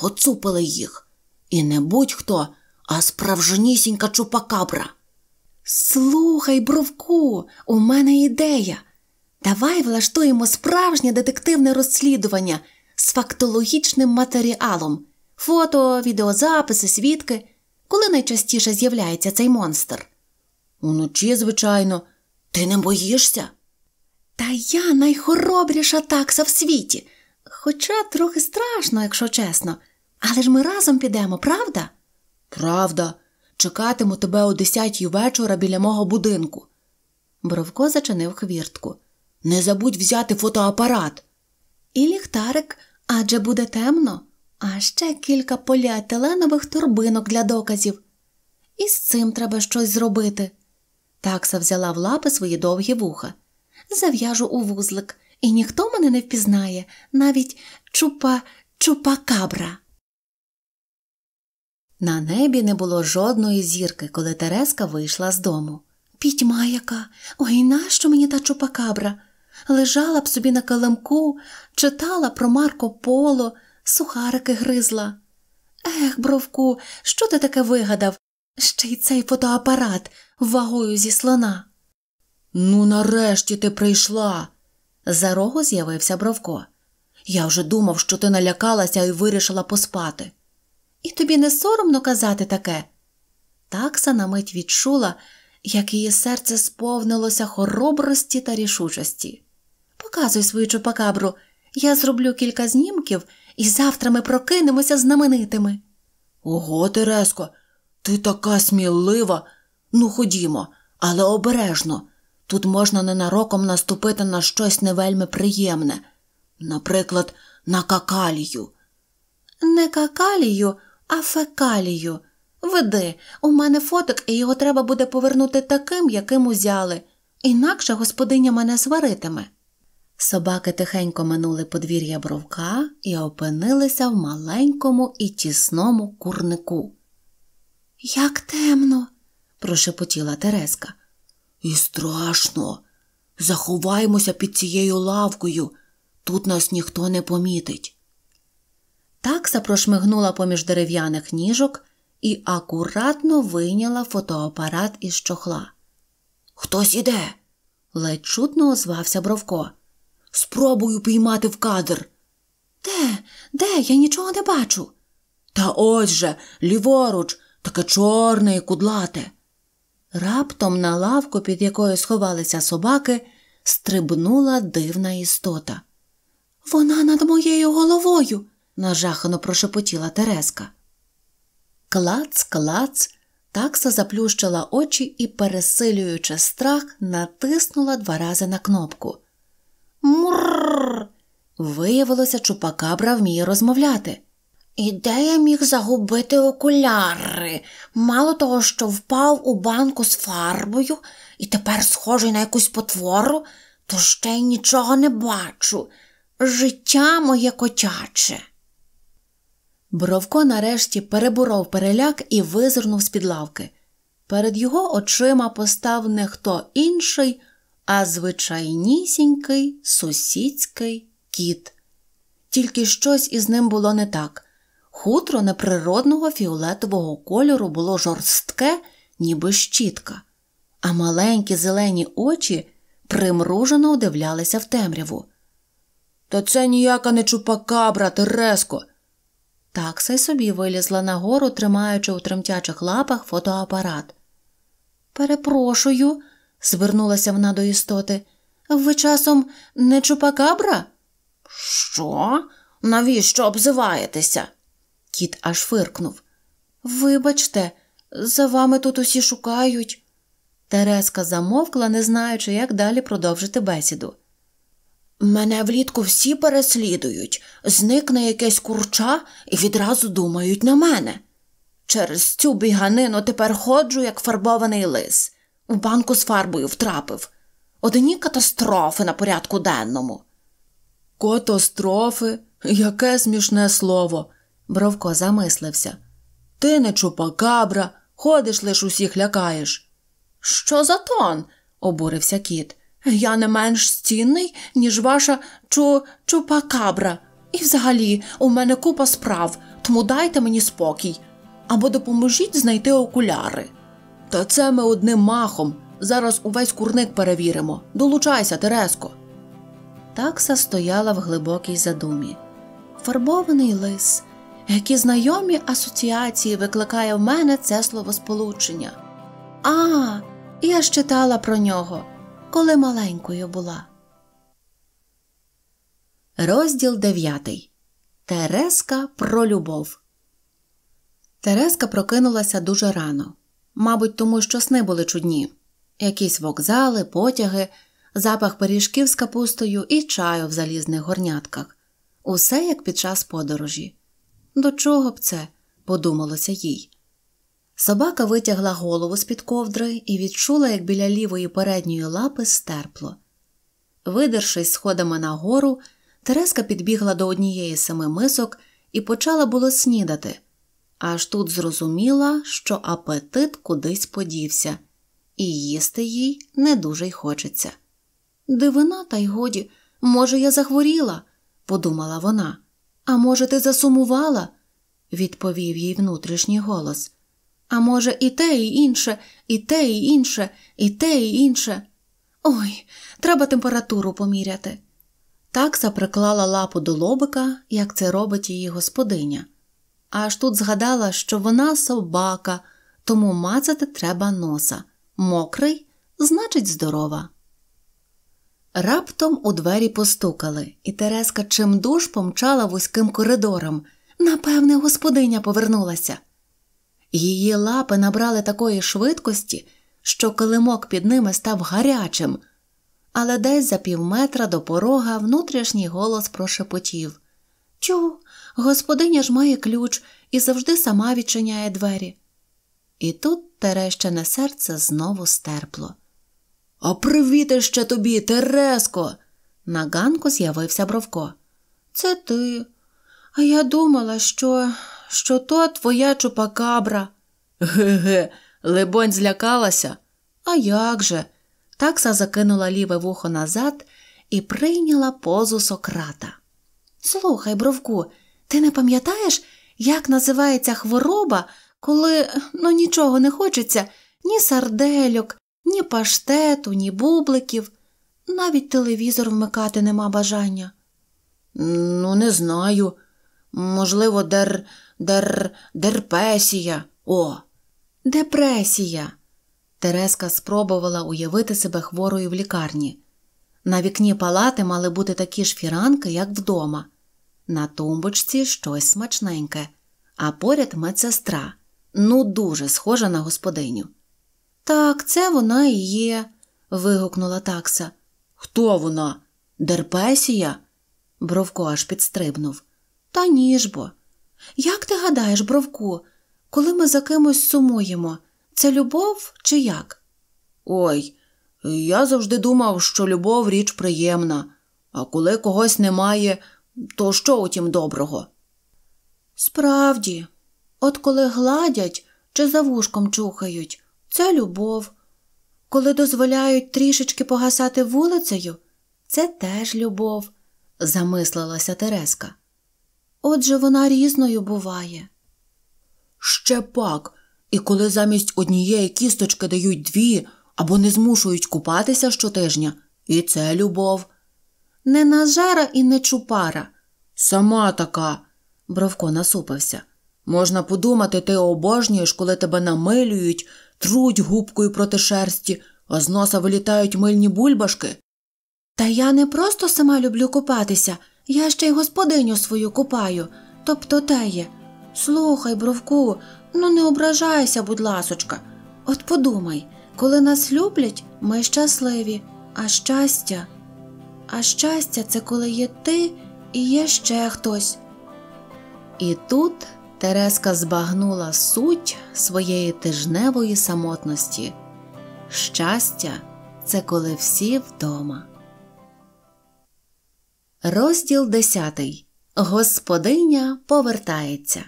Поцупили їх. І не будь-хто, а справжнісінька чупакабра. Слухай, бровку, у мене ідея. Давай влаштуємо справжнє детективне розслідування з фактологічним матеріалом, фото, відеозаписи, свідки. Коли найчастіше з'являється цей монстр? Уночі, звичайно, ти не боїшся? Та я найхоробріша такса в світі, хоча трохи страшно, якщо чесно. Але ж ми разом підемо, правда? Правда, чекатиму тебе о десятій вечора біля мого будинку. Бровко зачинив хвіртку. Не забудь взяти фотоапарат. І ліхтарик, адже буде темно, а ще кілька поліетиленових торбинок для доказів. І з цим треба щось зробити. Такса взяла в лапи свої довгі вуха. Зав'яжу у вузлик, і ніхто мене не впізнає, навіть чупа чупакабра. На небі не було жодної зірки, коли Тереска вийшла з дому. Пітьма яка, ой, нащо мені та чупакабра? Лежала б собі на килимку, читала про Марко Поло, сухарики гризла. Ех, бровку, що ти таке вигадав? Ще й цей фотоапарат вагою зі слона. Ну, нарешті ти прийшла. За рогу з'явився Бровко. Я вже думав, що ти налякалася і вирішила поспати. І тобі не соромно казати таке? Такса на мить відчула, як її серце сповнилося хоробрості та рішучості. Показуй свою чупакабру, я зроблю кілька знімків, і завтра ми прокинемося знаменитими. Ого, Тереско, ти така смілива. Ну, ходімо, але обережно. Тут можна ненароком наступити на щось не вельми приємне, наприклад, на какалію. Не какалію, а фекалію. Веди, у мене фоток, і його треба буде повернути таким, яким узяли, інакше господиня мене сваритиме. Собаки тихенько минули подвір'я бровка і опинилися в маленькому і тісному курнику. Як темно, прошепотіла Тереска. І страшно. Заховаємося під цією лавкою. Тут нас ніхто не помітить. Такса прошмигнула поміж дерев'яних ніжок і акуратно вийняла фотоапарат із чохла. Хтось іде, ледь чутно озвався Бровко. Спробую піймати в кадр. Де? Де? Я нічого не бачу. Та ось же, ліворуч, таке чорне і кудлате. Раптом на лавку, під якою сховалися собаки, стрибнула дивна істота. Вона над моєю головою, нажахано прошепотіла Тереска. Клац, клац, такса заплющила очі і, пересилюючи страх, натиснула два рази на кнопку. Мурр. Виявилося, чупакабра вміє розмовляти. І я міг загубити окуляри? Мало того, що впав у банку з фарбою і тепер схожий на якусь потвору, то ще й нічого не бачу. Життя моє котяче. Бровко нарешті переборов переляк і визирнув з під лавки. Перед його очима постав не хто інший, а звичайнісінький сусідський кіт. Тільки щось із ним було не так. Хутро неприродного фіолетового кольору було жорстке, ніби щітка, а маленькі зелені очі примружено вдивлялися в темряву. Та це ніяка не чупакабра, Тереско. Такса й собі вилізла нагору, тримаючи у тремтячих лапах фотоапарат. Перепрошую, звернулася вона до істоти. Ви часом не чупакабра? Що? Навіщо обзиваєтеся? Кіт аж фиркнув. Вибачте, за вами тут усі шукають. Тереска замовкла, не знаючи, як далі продовжити бесіду. Мене влітку всі переслідують, зникне якесь курча і відразу думають на мене. Через цю біганину тепер ходжу, як фарбований лис. У банку з фарбою втрапив. Одні катастрофи на порядку денному. Катастрофи? Яке смішне слово. Бровко замислився. Ти не чупакабра, ходиш лиш усіх лякаєш. Що за тон? обурився кіт. Я не менш цінний, ніж ваша чу чупакабра. І взагалі у мене купа справ, тому дайте мені спокій або допоможіть знайти окуляри. Та це ми одним махом. Зараз увесь курник перевіримо. Долучайся, Тереско. Такса стояла в глибокій задумі. Фарбований лис. Які знайомі асоціації викликає в мене це словосполучення. А, я ж читала про нього, коли маленькою була. Розділ дев'ятий. Тереска про любов. Тереска прокинулася дуже рано. Мабуть, тому що сни були чудні. Якісь вокзали, потяги, запах пиріжків з капустою і чаю в залізних горнятках. Усе як під час подорожі. До чого б це? подумалося їй. Собака витягла голову з під ковдри і відчула, як біля лівої передньої лапи стерпло. Видершись сходами нагору, Тереска підбігла до однієї семи мисок і почала було снідати, аж тут зрозуміла, що апетит кудись подівся, і їсти їй не дуже й хочеться. Дивина, та й годі, може, я захворіла, подумала вона. А може, ти засумувала? відповів їй внутрішній голос. А може, і те, і інше, і те, і інше, і те, і інше. Ой, треба температуру поміряти. Такса приклала лапу до лобика, як це робить її господиня. Аж тут згадала, що вона собака, тому мацати треба носа. Мокрий, значить, здорова. Раптом у двері постукали, і Тереска чимдуж помчала вузьким коридором. Напевне, господиня повернулася. Її лапи набрали такої швидкості, що килимок під ними став гарячим, але десь за півметра до порога внутрішній голос прошепотів Чу, господиня ж має ключ і завжди сама відчиняє двері. І тут Терещине серце знову стерпло. А привіти ще тобі, Тереско. На ганку з'явився Бровко. Це ти. А я думала, що що то твоя чупакабра. Ге-ге, либонь, злякалася. А як же? Такса закинула ліве вухо назад і прийняла позу Сократа. Слухай, Бровку, ти не пам'ятаєш, як називається хвороба, коли ну, нічого не хочеться, ні сардельок, ні паштету, ні бубликів, навіть телевізор вмикати нема бажання. Ну, не знаю. Можливо, дер, дер, дерпесія. О, депресія. Тереска спробувала уявити себе хворою в лікарні. На вікні палати мали бути такі ж фіранки, як вдома. На тумбочці щось смачненьке, а поряд медсестра, ну дуже схожа на господиню. Так, це вона і є, вигукнула такса. Хто вона? Дерпесія? Бровко аж підстрибнув. Та ніж бо. Як ти гадаєш, Бровку, коли ми за кимось сумуємо, це любов чи як? Ой, я завжди думав, що любов річ приємна, а коли когось немає, то що у тім доброго? Справді, от коли гладять чи за вушком чухають, це любов. Коли дозволяють трішечки погасати вулицею, це теж любов, замислилася Тереска. Отже, вона різною буває. Ще пак, і коли замість однієї кісточки дають дві або не змушують купатися щотижня, і це любов. Не нажара і не чупара. Сама така. Бровко насупився. Можна подумати, ти обожнюєш, коли тебе намилюють, труть губкою проти шерсті, а з носа вилітають мильні бульбашки. Та я не просто сама люблю купатися, я ще й господиню свою купаю, тобто теє. Слухай, бровку, ну не ображайся, будь ласочка. От подумай, коли нас люблять, ми щасливі, а щастя. А щастя це коли є ти і є ще хтось. І тут Тереска збагнула суть своєї тижневої самотності. Щастя це коли всі вдома. Розділ десятий. Господиня повертається.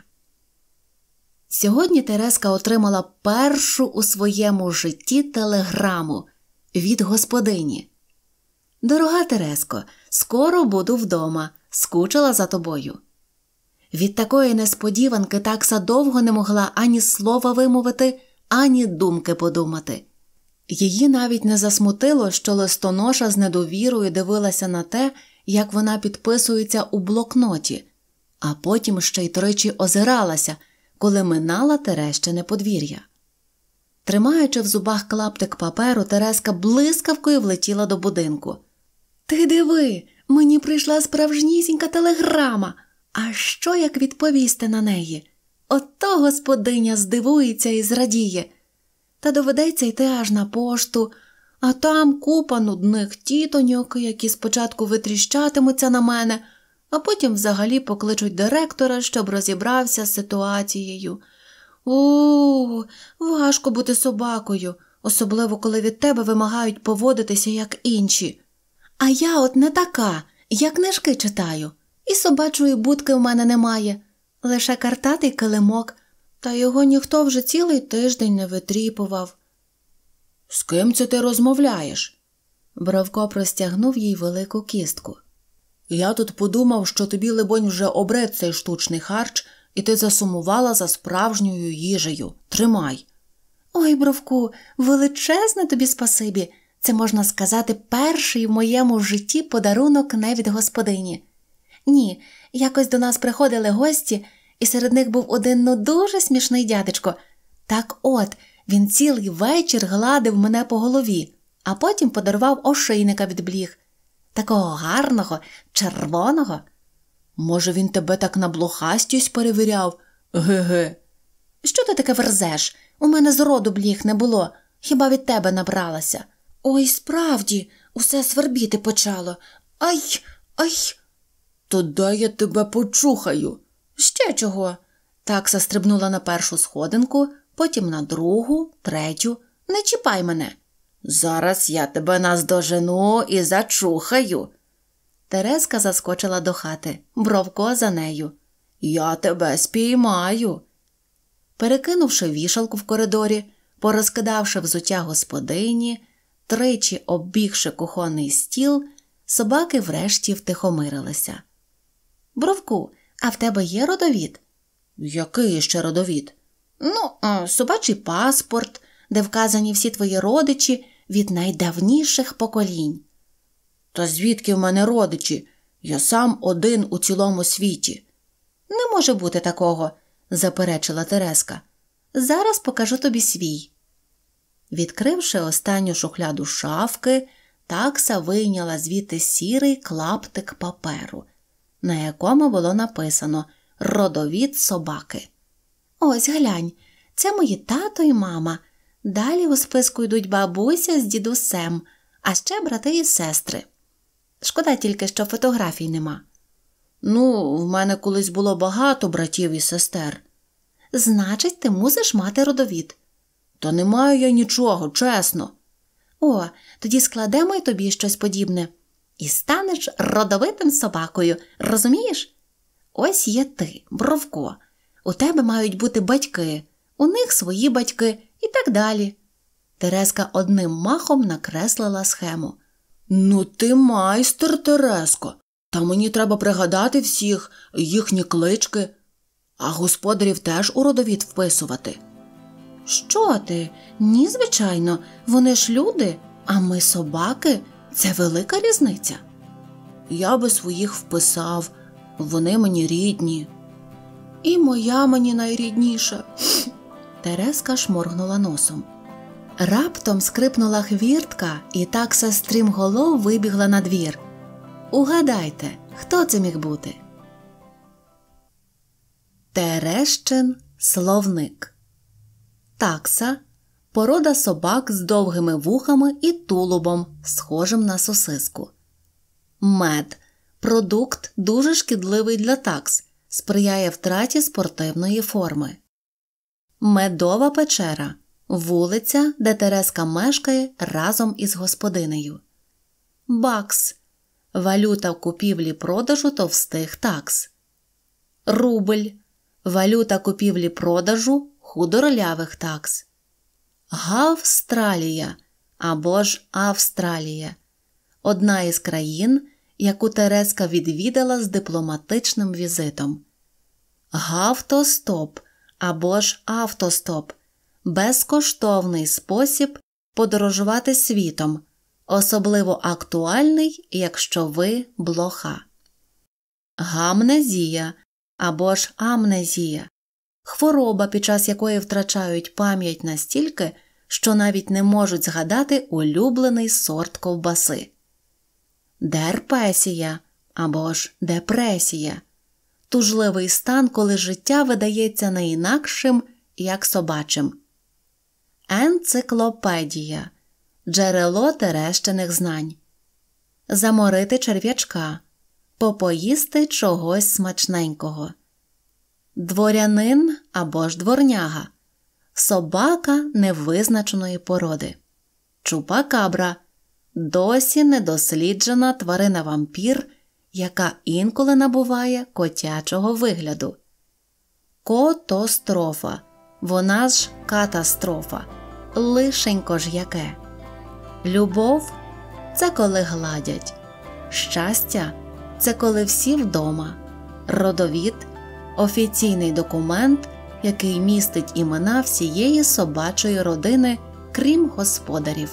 Сьогодні Тереска отримала першу у своєму житті телеграму від господині. Дорога Тереско, скоро буду вдома. Скучила за тобою. Від такої несподіванки такса довго не могла ані слова вимовити, ані думки подумати. Її навіть не засмутило, що листоноша з недовірою дивилася на те, як вона підписується у блокноті, а потім ще й тричі озиралася, коли минала Терещине подвір'я. Тримаючи в зубах клаптик паперу, Тереска блискавкою влетіла до будинку. Ти диви, мені прийшла справжнісінька телеграма. А що як відповісти на неї? Ото господиня здивується і зрадіє. Та доведеться йти аж на пошту, а там купа нудних тітоньок, які спочатку витріщатимуться на мене, а потім взагалі покличуть директора, щоб розібрався з ситуацією. У, важко бути собакою, особливо коли від тебе вимагають поводитися, як інші. А я от не така, я книжки читаю. І собачої будки в мене немає, лише картатий килимок, та його ніхто вже цілий тиждень не витріпував. З ким це ти розмовляєш? Бровко простягнув їй велику кістку. Я тут подумав, що тобі, либонь, вже обред цей штучний харч, і ти засумувала за справжньою їжею. Тримай. Ой, бровку, величезне тобі спасибі. Це можна сказати перший в моєму житті подарунок не від господині. Ні, якось до нас приходили гості, і серед них був один ну дуже смішний дядечко. Так от, він цілий вечір гладив мене по голові, а потім подарував ошейника від бліг. Такого гарного, червоного. Може, він тебе так на блохастість перевіряв? Ге-ге. Що ти таке верзеш? У мене зроду бліг не було, хіба від тебе набралася? Ой, справді, усе свербіти почало. Ай, ай. То дай я тебе почухаю. Ще чого? Такса стрибнула на першу сходинку, потім на другу, третю. Не чіпай мене. Зараз я тебе наздожену і зачухаю. Тереска заскочила до хати, бровко за нею. Я тебе спіймаю. Перекинувши вішалку в коридорі, порозкидавши взуття господині, тричі оббігши кухонний стіл, собаки врешті втихомирилися. Бровку, а в тебе є родовід? Який ще родовід? Ну, собачий паспорт, де вказані всі твої родичі від найдавніших поколінь. Та звідки в мене родичі? Я сам один у цілому світі. Не може бути такого, заперечила Тереска. Зараз покажу тобі свій. Відкривши останню шухляду шафки, такса вийняла звідти сірий клаптик паперу на якому було написано Родовід собаки. Ось глянь, це мої тато і мама. Далі у списку йдуть бабуся з дідусем, а ще брати і сестри. Шкода тільки, що фотографій нема. Ну, в мене колись було багато братів і сестер. Значить, ти мусиш мати родовід. Та не маю я нічого, чесно. О, тоді складемо й тобі щось подібне і станеш родовитим собакою, розумієш? Ось є ти, Бровко. У тебе мають бути батьки, у них свої батьки і так далі. Тереска одним махом накреслила схему. Ну, ти майстер, Тереско, та мені треба пригадати всіх їхні клички, а господарів теж у родовід вписувати. Що ти? Ні, звичайно, вони ж люди, а ми собаки. Це велика різниця. Я би своїх вписав, вони мені рідні. І моя мені найрідніша. Тереска шморгнула носом. Раптом скрипнула хвіртка, і такса стрімголов вибігла на двір. Угадайте, хто це міг бути? Терещин словник. Такса порода собак з довгими вухами і тулубом, схожим на сосиску. Мед продукт дуже шкідливий для такс, сприяє втраті спортивної форми. Медова печера вулиця, де Тереска мешкає разом із господинею. Бакс валюта купівлі продажу товстих такс. Рубль валюта купівлі продажу худорлявих такс. Гавстралія або ж Австралія одна із країн, яку Тереска відвідала з дипломатичним візитом. Гавтостоп або ж автостоп безкоштовний спосіб подорожувати світом, особливо актуальний, якщо ви блоха. Гамнезія або ж амнезія хвороба, під час якої втрачають пам'ять настільки, що навіть не можуть згадати улюблений сорт ковбаси, дерпесія або ж депресія. Тужливий стан, коли життя видається не інакшим, як собачим. Енциклопедія. Джерело терещених знань, заморити черв'ячка, попоїсти чогось смачненького, дворянин або ж дворняга, собака невизначеної породи, чупакабра, досі недосліджена тварина вампір, яка інколи набуває котячого вигляду, котострофа, вона ж катастрофа. Лишенько ж яке. Любов це коли гладять, щастя це коли всі вдома, родовід офіційний документ, який містить імена всієї собачої родини, крім господарів.